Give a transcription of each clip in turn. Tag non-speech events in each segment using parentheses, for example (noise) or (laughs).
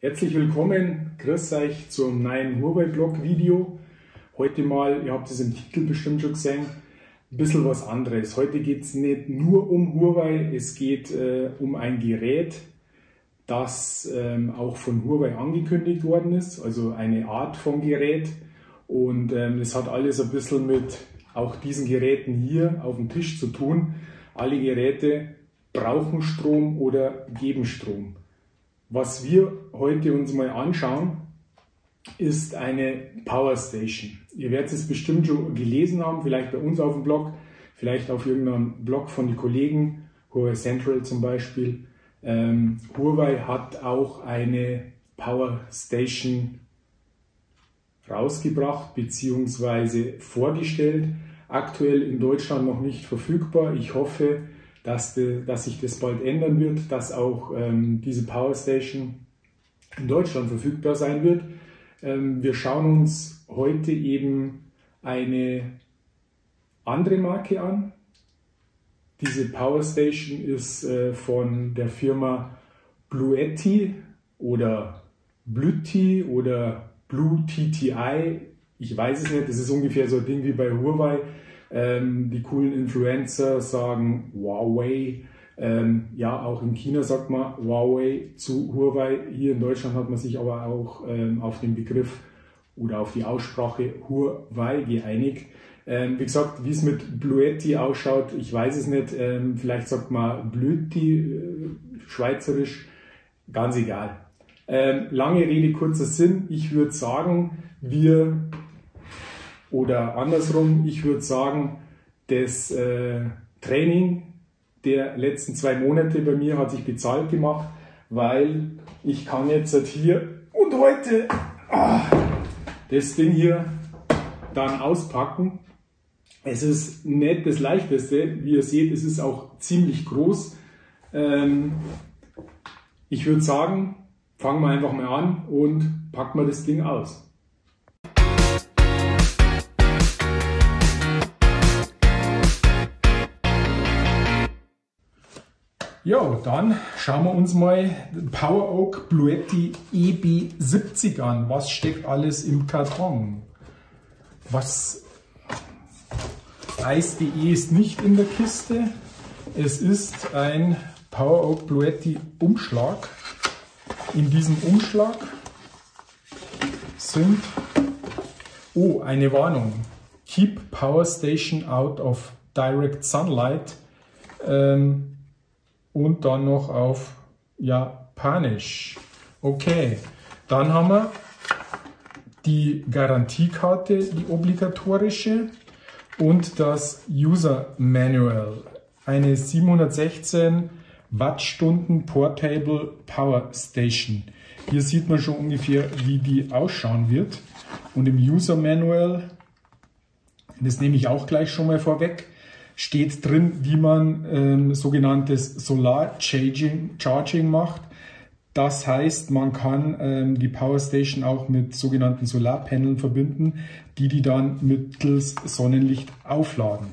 Herzlich willkommen, grüß euch zum neuen Huawei-Blog-Video. Heute mal, ihr habt es im Titel bestimmt schon gesehen, ein bisschen was anderes. Heute geht es nicht nur um Huawei, es geht äh, um ein Gerät, das ähm, auch von Huawei angekündigt worden ist, also eine Art von Gerät. Und ähm, es hat alles ein bisschen mit auch diesen Geräten hier auf dem Tisch zu tun. Alle Geräte brauchen Strom oder geben Strom. Was wir heute uns mal anschauen, ist eine Power Station. Ihr werdet es bestimmt schon gelesen haben, vielleicht bei uns auf dem Blog, vielleicht auf irgendeinem Blog von den Kollegen, Huawei Central zum Beispiel. Ähm, Huawei hat auch eine Power Station rausgebracht bzw. vorgestellt. Aktuell in Deutschland noch nicht verfügbar. Ich hoffe, dass, de, dass sich das bald ändern wird, dass auch ähm, diese Power Station in Deutschland verfügbar sein wird. Ähm, wir schauen uns heute eben eine andere Marke an. Diese Power Station ist äh, von der Firma Bluetti oder Bluetti oder Blue TTI. Ich weiß es nicht, das ist ungefähr so ein Ding wie bei Huawei. Ähm, die coolen Influencer sagen Huawei. Ähm, ja, auch in China sagt man Huawei zu Huawei. Hier in Deutschland hat man sich aber auch ähm, auf den Begriff oder auf die Aussprache Huawei geeinigt. Ähm, wie gesagt, wie es mit Bluetti ausschaut, ich weiß es nicht. Ähm, vielleicht sagt man Blüti, äh, schweizerisch, ganz egal. Ähm, lange Rede, kurzer Sinn. Ich würde sagen, wir oder andersrum, ich würde sagen, das äh, Training der letzten zwei Monate bei mir hat sich bezahlt gemacht, weil ich kann jetzt halt hier und heute ah, das Ding hier dann auspacken. Es ist nicht das leichteste, wie ihr seht, es ist auch ziemlich groß. Ähm, ich würde sagen, fangen wir einfach mal an und packen wir das Ding aus. Ja, dann schauen wir uns mal Power Oak Bluetti EB70 an. Was steckt alles im Karton? Was Eis.de ist nicht in der Kiste. Es ist ein Power Oak Bluetti Umschlag. In diesem Umschlag sind, oh, eine Warnung. Keep Power Station out of direct sunlight. Ähm, und dann noch auf Japanisch. Okay, dann haben wir die Garantiekarte, die obligatorische und das User Manual. Eine 716 Wattstunden Portable Power Station. Hier sieht man schon ungefähr, wie die ausschauen wird. Und im User Manual, das nehme ich auch gleich schon mal vorweg, steht drin, wie man ähm, sogenanntes Solar Charging, Charging macht. Das heißt, man kann ähm, die Power Station auch mit sogenannten Solarpaneln verbinden, die die dann mittels Sonnenlicht aufladen.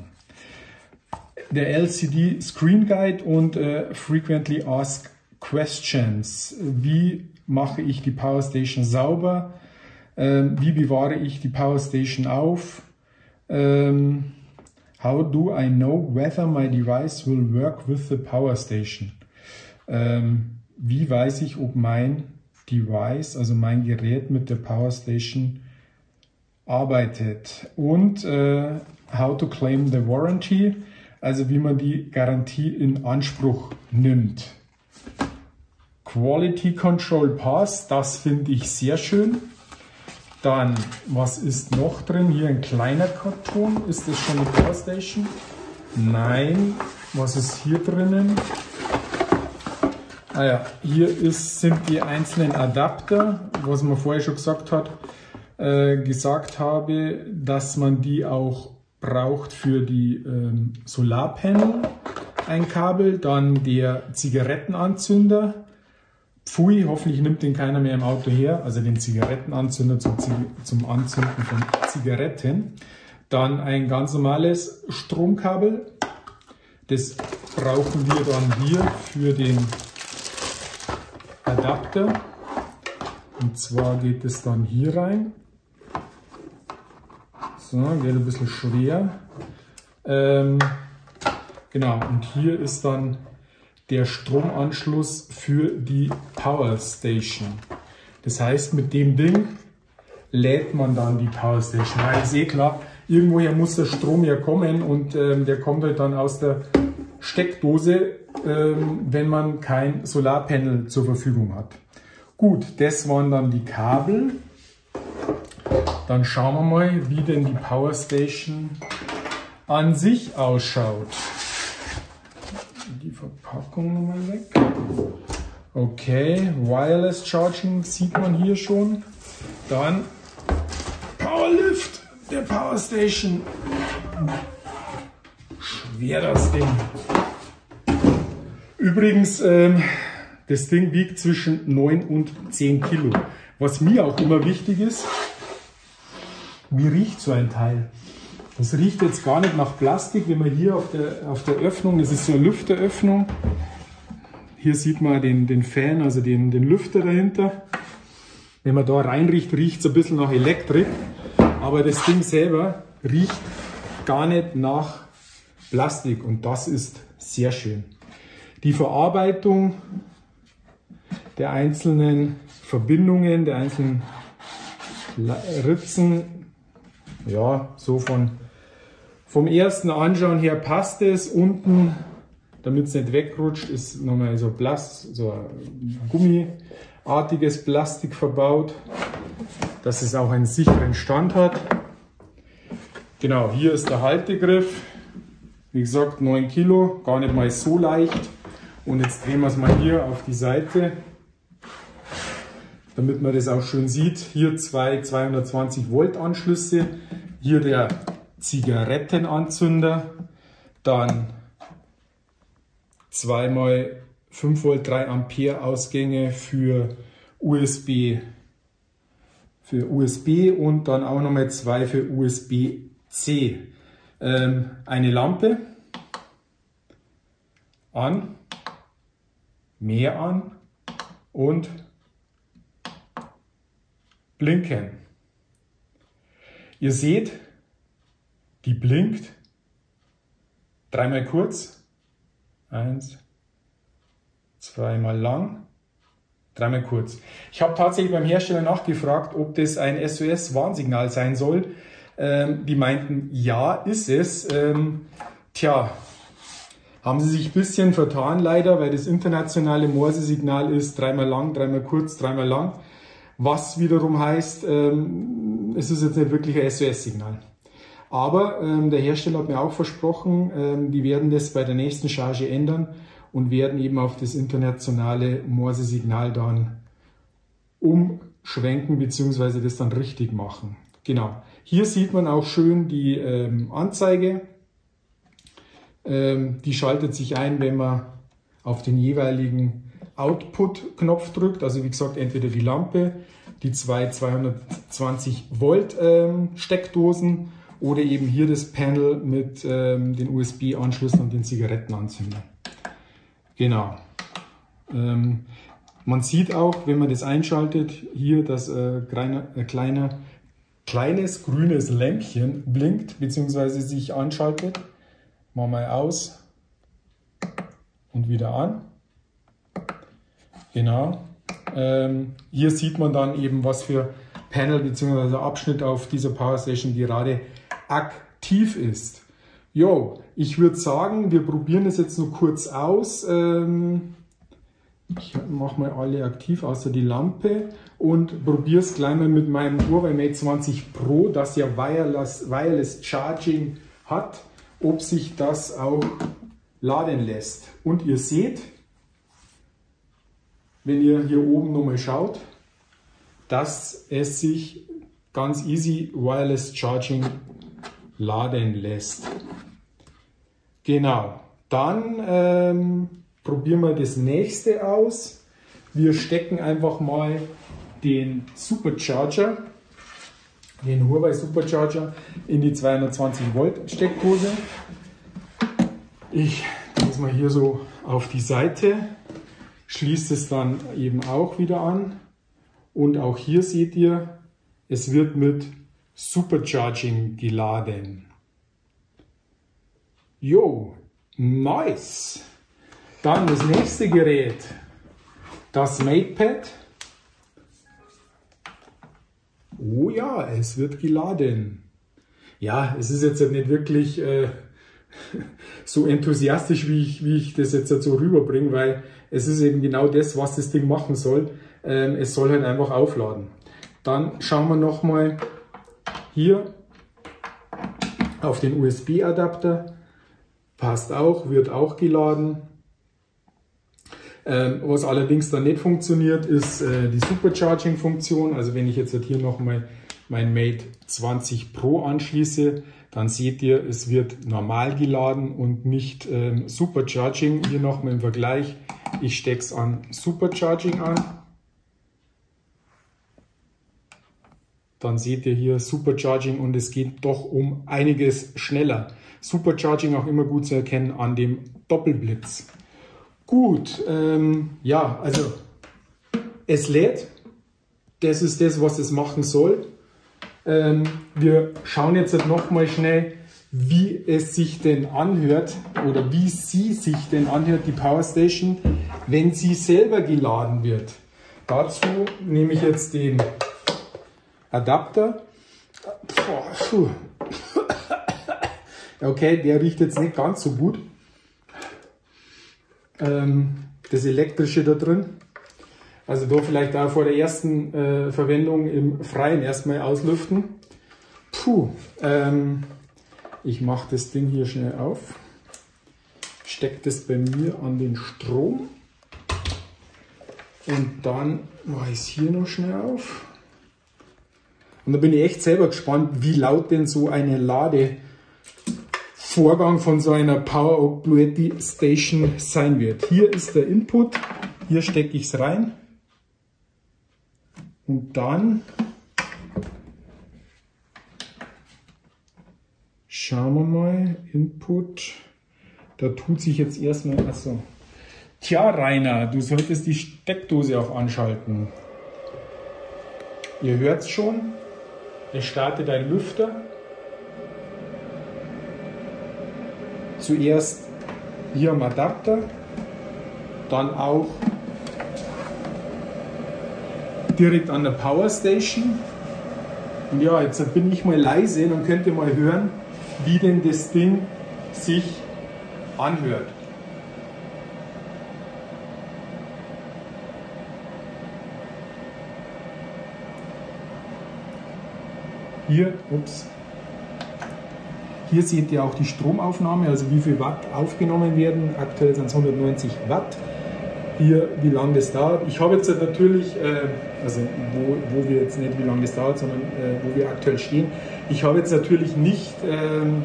Der LCD Screen Guide und äh, Frequently Asked Questions. Wie mache ich die Power Station sauber? Ähm, wie bewahre ich die Power Station auf? Ähm, How do I know whether my device will work with the power station? Ähm, wie weiß ich, ob mein Device, also mein Gerät mit der Power Station arbeitet? Und äh, how to claim the warranty, also wie man die Garantie in Anspruch nimmt. Quality Control Pass, das finde ich sehr schön. Dann, was ist noch drin? Hier ein kleiner Karton. Ist das schon eine Powerstation? Nein. Was ist hier drinnen? Ah ja, hier ist, sind die einzelnen Adapter, was man vorher schon gesagt hat, äh, gesagt habe, dass man die auch braucht für die ähm, Solarpanel, ein Kabel, dann der Zigarettenanzünder, Pfui, hoffentlich nimmt den keiner mehr im Auto her, also den Zigarettenanzünder zum, zum Anzünden von Zigaretten. Dann ein ganz normales Stromkabel. Das brauchen wir dann hier für den Adapter. Und zwar geht es dann hier rein. So, geht ein bisschen schwer. Ähm, genau, und hier ist dann der Stromanschluss für die Power Station. Das heißt, mit dem Ding lädt man dann die Power Station. Weil ist eh klar, irgendwoher muss der Strom ja kommen und ähm, der kommt halt dann aus der Steckdose, ähm, wenn man kein Solarpanel zur Verfügung hat. Gut, das waren dann die Kabel. Dann schauen wir mal, wie denn die Power Station an sich ausschaut. Die Verpackung nochmal weg. Okay, Wireless Charging sieht man hier schon. Dann Powerlift der Power Station. Schwer das Ding. Übrigens, ähm, das Ding wiegt zwischen 9 und 10 Kilo. Was mir auch immer wichtig ist, wie riecht so ein Teil? Das riecht jetzt gar nicht nach Plastik, wenn man hier auf der, auf der Öffnung, das ist so eine Lüfteröffnung, hier sieht man den, den Fan, also den, den Lüfter dahinter. Wenn man da reinriecht, riecht es ein bisschen nach Elektrik, aber das Ding selber riecht gar nicht nach Plastik und das ist sehr schön. Die Verarbeitung der einzelnen Verbindungen, der einzelnen Ritzen, ja, so von, vom ersten Anschauen her passt es. Unten, damit es nicht wegrutscht, ist nochmal so, so ein gummiartiges Plastik verbaut, dass es auch einen sicheren Stand hat. Genau, hier ist der Haltegriff. Wie gesagt, 9 Kilo, gar nicht mal so leicht. Und jetzt drehen wir es mal hier auf die Seite, damit man das auch schön sieht. Hier zwei 220 Volt Anschlüsse, hier der Zigarettenanzünder, dann zweimal 5 Volt 3 Ampere Ausgänge für USB für USB und dann auch nochmal zwei für USB-C. Ähm, eine Lampe an mehr an und blinken. Ihr seht, die blinkt dreimal kurz, eins, zweimal lang, dreimal kurz. Ich habe tatsächlich beim Hersteller nachgefragt, ob das ein SOS-Warnsignal sein soll. Ähm, die meinten, ja, ist es. Ähm, tja, haben sie sich ein bisschen vertan leider, weil das internationale Morse-Signal ist dreimal lang, dreimal kurz, dreimal lang. Was wiederum heißt, ähm, es ist jetzt nicht wirklich ein SOS-Signal. Aber ähm, der Hersteller hat mir auch versprochen, ähm, die werden das bei der nächsten Charge ändern und werden eben auf das internationale Morse-Signal dann umschwenken bzw. das dann richtig machen. Genau. Hier sieht man auch schön die ähm, Anzeige ähm, die schaltet sich ein, wenn man auf den jeweiligen Output-Knopf drückt. Also wie gesagt, entweder die Lampe, die zwei 220 Volt ähm, Steckdosen oder eben hier das Panel mit ähm, den USB-Anschlüssen und den Zigarettenanzündern. Genau. Ähm, man sieht auch, wenn man das einschaltet, hier, dass äh, kleiner, äh, kleiner, kleines grünes Lämpchen blinkt bzw. sich anschaltet. Mal mal aus und wieder an. Genau. Ähm, hier sieht man dann eben, was für Panel bzw. Abschnitt auf dieser Power Station gerade aktiv ist. Jo, ich würde sagen, wir probieren es jetzt nur kurz aus. Ähm, ich mache mal alle aktiv, außer die Lampe und probiere es gleich mal mit meinem Huawei Mate 20 Pro, das ja Wireless, Wireless Charging hat ob sich das auch laden lässt. Und ihr seht, wenn ihr hier oben nochmal schaut, dass es sich ganz easy Wireless Charging laden lässt. Genau, dann ähm, probieren wir das nächste aus. Wir stecken einfach mal den Supercharger den Huawei Supercharger in die 220 Volt Steckdose. Ich es mal hier so auf die Seite, schließe es dann eben auch wieder an Und auch hier seht ihr, es wird mit Supercharging geladen. Jo, nice. Dann das nächste Gerät, das MatePad. Oh ja, es wird geladen. Ja, es ist jetzt nicht wirklich äh, (laughs) so enthusiastisch, wie ich, wie ich das jetzt so rüberbringe, weil es ist eben genau das, was das Ding machen soll. Ähm, es soll halt einfach aufladen. Dann schauen wir nochmal hier auf den USB-Adapter. Passt auch, wird auch geladen. Ähm, was allerdings dann nicht funktioniert, ist äh, die Supercharging-Funktion. Also wenn ich jetzt hier nochmal mein Mate 20 Pro anschließe, dann seht ihr, es wird normal geladen und nicht ähm, Supercharging. Hier nochmal im Vergleich, ich stecke es an Supercharging an. Dann seht ihr hier Supercharging und es geht doch um einiges schneller. Supercharging auch immer gut zu erkennen an dem Doppelblitz. Gut, ähm, ja, also es lädt. Das ist das, was es machen soll. Ähm, wir schauen jetzt halt noch mal schnell, wie es sich denn anhört oder wie sie sich denn anhört, die Powerstation, wenn sie selber geladen wird. Dazu nehme ich jetzt den Adapter. Okay, der riecht jetzt nicht ganz so gut. Ähm, das elektrische da drin. Also da vielleicht auch vor der ersten äh, Verwendung im Freien erstmal auslüften. Puh, ähm, ich mache das Ding hier schnell auf, stecke das bei mir an den Strom und dann mache ich es hier noch schnell auf. Und da bin ich echt selber gespannt, wie laut denn so eine Ladevorgang von so einer Power Oak Bluetti Station sein wird. Hier ist der Input, hier stecke ich es rein. Und dann schauen wir mal, Input, da tut sich jetzt erstmal, achso. Tja, Rainer, du solltest die Steckdose auch anschalten. Ihr hört es schon, es startet ein Lüfter. Zuerst hier am Adapter, dann auch direkt an der Power Station. Und ja, jetzt bin ich mal leise, dann könnt ihr mal hören, wie denn das Ding sich anhört. Hier, ups, hier seht ihr auch die Stromaufnahme, also wie viel Watt aufgenommen werden. Aktuell sind es 190 Watt hier, wie lange das dauert. Ich habe jetzt natürlich, äh, also wo, wo wir jetzt nicht wie lange das dauert, sondern äh, wo wir aktuell stehen, ich habe jetzt natürlich nicht ähm,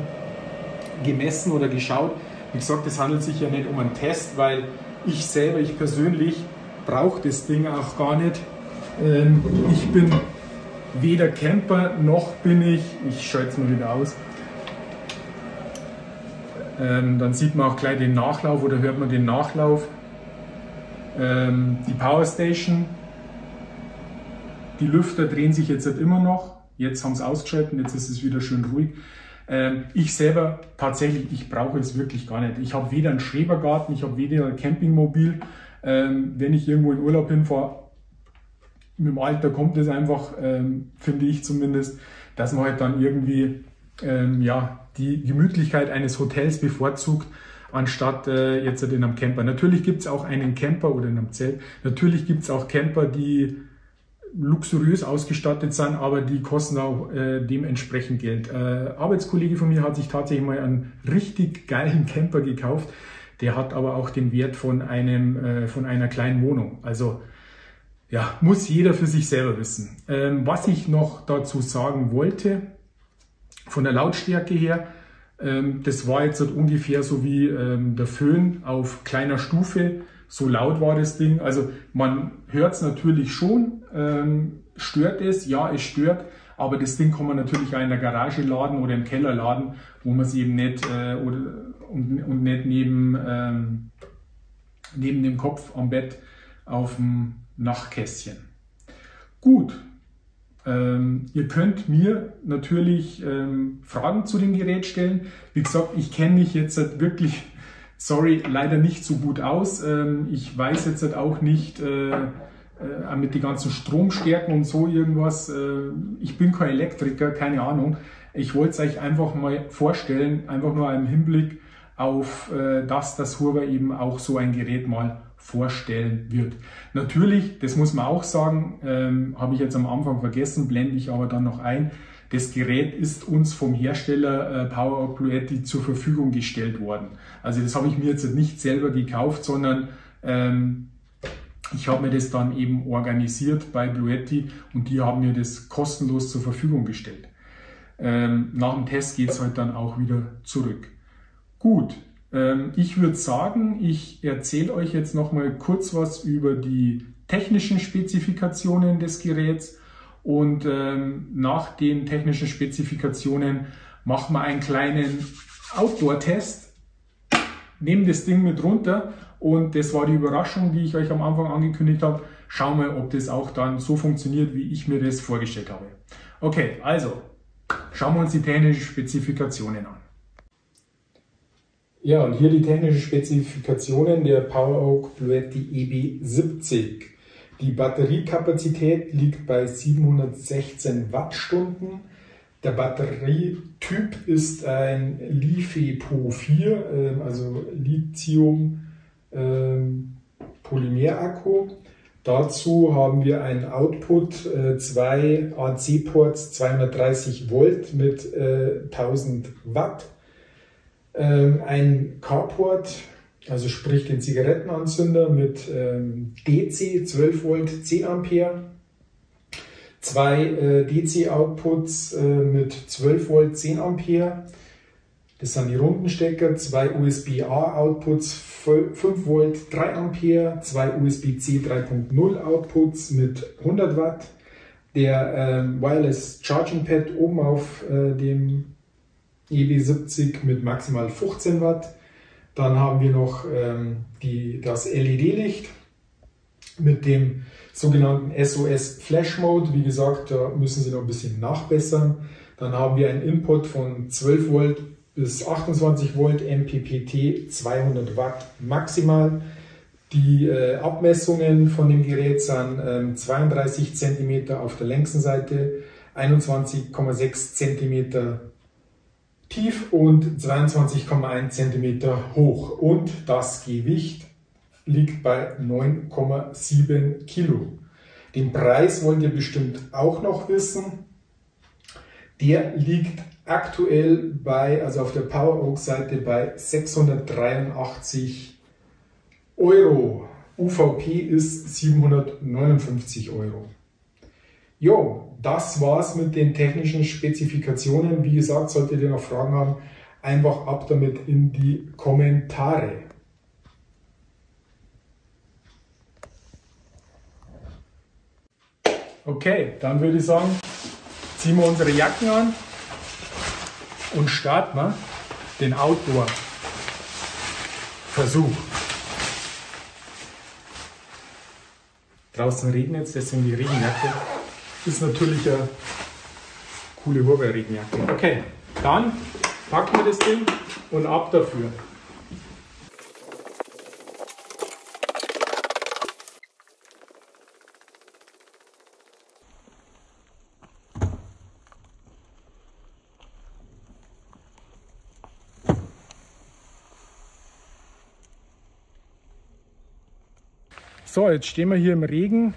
gemessen oder geschaut. Wie gesagt, es handelt sich ja nicht um einen Test, weil ich selber, ich persönlich, brauche das Ding auch gar nicht. Ähm, ich bin weder Camper noch bin ich, ich schalte es mal wieder aus, ähm, dann sieht man auch gleich den Nachlauf oder hört man den Nachlauf. Ähm, die Power Station, die Lüfter drehen sich jetzt halt immer noch. Jetzt haben sie ausgeschaltet, jetzt ist es wieder schön ruhig. Ähm, ich selber tatsächlich, ich brauche es wirklich gar nicht. Ich habe weder einen Schrebergarten, ich habe weder ein Campingmobil. Ähm, wenn ich irgendwo in Urlaub hinfahre, mit dem Alter kommt es einfach, ähm, finde ich zumindest, dass man halt dann irgendwie ähm, ja, die Gemütlichkeit eines Hotels bevorzugt anstatt äh, jetzt in einem Camper. Natürlich gibt es auch einen Camper oder in einem Zelt. Natürlich gibt es auch Camper, die luxuriös ausgestattet sind, aber die kosten auch äh, dementsprechend Geld. Äh, Arbeitskollege von mir hat sich tatsächlich mal einen richtig geilen Camper gekauft. Der hat aber auch den Wert von einem äh, von einer kleinen Wohnung. Also ja, muss jeder für sich selber wissen. Ähm, was ich noch dazu sagen wollte, von der Lautstärke her, ähm, das war jetzt halt ungefähr so wie ähm, der Föhn auf kleiner Stufe. So laut war das Ding. Also man hört es natürlich schon. Ähm, stört es? Ja, es stört. Aber das Ding kann man natürlich auch in der Garage laden oder im Keller laden, wo man es eben nicht äh, oder, und, und nicht neben, ähm, neben dem Kopf am Bett auf dem Nachtkästchen. Gut, ähm, ihr könnt mir natürlich ähm, Fragen zu dem Gerät stellen. Wie gesagt, ich kenne mich jetzt halt wirklich, (laughs) sorry, leider nicht so gut aus. Ähm, ich weiß jetzt halt auch nicht äh, äh, mit den ganzen Stromstärken und so irgendwas. Äh, ich bin kein Elektriker, keine Ahnung. Ich wollte es euch einfach mal vorstellen, einfach nur im Hinblick auf äh, das, dass Huawei eben auch so ein Gerät mal vorstellen wird. Natürlich, das muss man auch sagen, ähm, habe ich jetzt am Anfang vergessen, blende ich aber dann noch ein. Das Gerät ist uns vom Hersteller äh, PowerOut Bluetti zur Verfügung gestellt worden. Also das habe ich mir jetzt nicht selber gekauft, sondern ähm, ich habe mir das dann eben organisiert bei Bluetti und die haben mir das kostenlos zur Verfügung gestellt. Ähm, nach dem Test geht es halt dann auch wieder zurück. Gut, ähm, ich würde sagen, ich erzähle euch jetzt noch mal kurz was über die technischen Spezifikationen des Geräts und ähm, nach den technischen Spezifikationen machen wir einen kleinen Outdoor-Test, nehmen das Ding mit runter und das war die Überraschung, die ich euch am Anfang angekündigt habe. Schauen wir, ob das auch dann so funktioniert, wie ich mir das vorgestellt habe. Okay, also schauen wir uns die technischen Spezifikationen an. Ja, und hier die technischen Spezifikationen der PowerOak Bluetti EB70. Die Batteriekapazität liegt bei 716 Wattstunden. Der Batterietyp ist ein LiFePO 4, ähm, also Lithium ähm, Polymerakku. Dazu haben wir einen Output, äh, zwei AC-Ports 230 Volt mit 1000 äh, Watt ein Carport, also sprich den Zigarettenanzünder mit ähm, DC 12 Volt 10 Ampere, zwei äh, DC-Outputs äh, mit 12 Volt 10 Ampere, das sind die runden Stecker, zwei USB-A-Outputs 5 Volt 3 Ampere, zwei USB-C 3.0 Outputs mit 100 Watt, der äh, Wireless Charging Pad oben auf äh, dem EB70 mit maximal 15 Watt. Dann haben wir noch ähm, die, das LED-Licht mit dem sogenannten SOS Flash Mode. Wie gesagt, da müssen Sie noch ein bisschen nachbessern. Dann haben wir einen Input von 12 Volt bis 28 Volt MPPT 200 Watt maximal. Die äh, Abmessungen von dem Gerät sind ähm, 32 cm auf der längsten Seite, 21,6 cm tief und 22,1 cm hoch und das Gewicht liegt bei 9,7 Kilo. Den Preis wollt ihr bestimmt auch noch wissen. Der liegt aktuell bei, also auf der PowerOak Seite bei 683 Euro. UVP ist 759 Euro. Jo, das war's mit den technischen Spezifikationen. Wie gesagt, solltet ihr noch Fragen haben, einfach ab damit in die Kommentare. Okay, dann würde ich sagen, ziehen wir unsere Jacken an und starten wir den Outdoor-Versuch. Draußen regnet es, deswegen die Regenjacke ist natürlich eine coole Huawei-Regenjacke. Okay, dann packen wir das Ding und ab dafür. So, jetzt stehen wir hier im Regen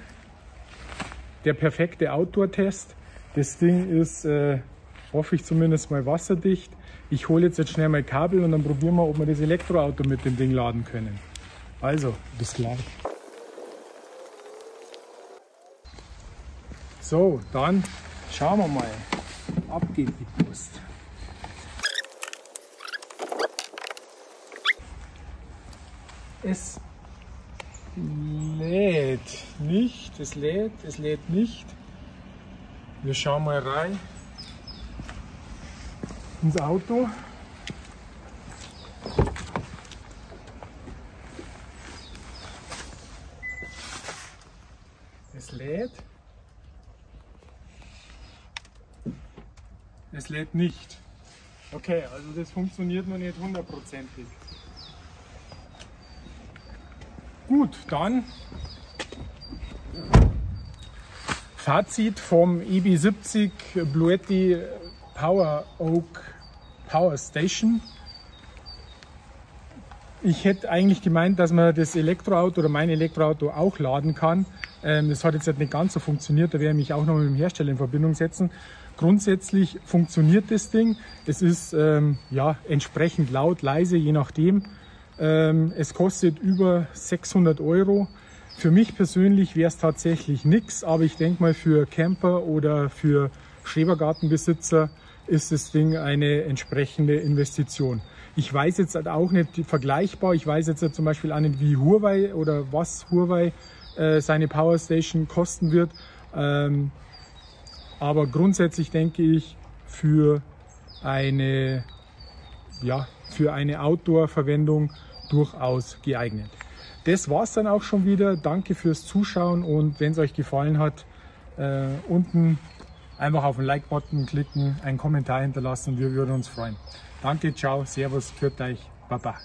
der perfekte Outdoor-Test. Das Ding ist, äh, hoffe ich zumindest mal wasserdicht. Ich hole jetzt, jetzt schnell mein Kabel und dann probieren wir, ob wir das Elektroauto mit dem Ding laden können. Also, bis gleich. So, dann schauen wir mal. Ab geht die Post. Es Lädt nicht, es lädt, es lädt nicht. Wir schauen mal rein ins Auto. Es lädt. Es lädt nicht. Okay, also das funktioniert noch nicht hundertprozentig. Gut, dann Fazit vom EB70 Bluetti Power Oak Power Station. Ich hätte eigentlich gemeint, dass man das Elektroauto oder mein Elektroauto auch laden kann. Ähm, das hat jetzt nicht ganz so funktioniert, da werde ich mich auch noch mit dem Hersteller in Verbindung setzen. Grundsätzlich funktioniert das Ding. Es ist ähm, ja, entsprechend laut, leise, je nachdem. Ähm, es kostet über 600 Euro. Für mich persönlich wäre es tatsächlich nichts, aber ich denke mal für Camper oder für Schrebergartenbesitzer ist das Ding eine entsprechende Investition. Ich weiß jetzt halt auch nicht vergleichbar, ich weiß jetzt zum Beispiel auch nicht, wie Huawei oder was Huawei äh, seine Powerstation kosten wird. Ähm, aber grundsätzlich denke ich, für eine, ja, für eine Outdoor-Verwendung durchaus geeignet. Das war es dann auch schon wieder. Danke fürs Zuschauen und wenn es euch gefallen hat, äh, unten einfach auf den Like-Button klicken, einen Kommentar hinterlassen. Wir würden uns freuen. Danke, ciao, servus, führt euch, baba.